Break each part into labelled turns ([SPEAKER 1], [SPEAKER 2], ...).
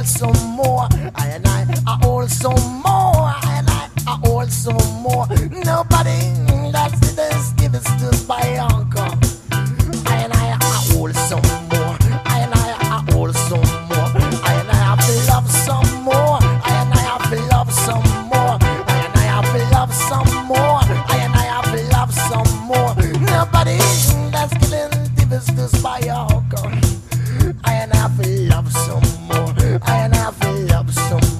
[SPEAKER 1] I and I, I hold some more. I and I, I hold some more. Nobody that's this give us this by uncle. I and I, I hold some more. I and I, I hold some more. I and I have to love some more. I and I have to love some more. I and I have to love some more. I and I have to love some more. Nobody that's killing divas this by uncle. And I to love some more. I and I feel love some more.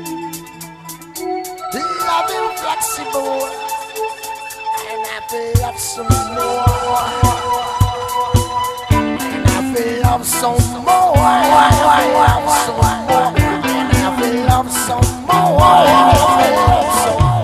[SPEAKER 1] flexible, and I feel love some more. And I feel love some more. And I feel love some more. I feel love some more.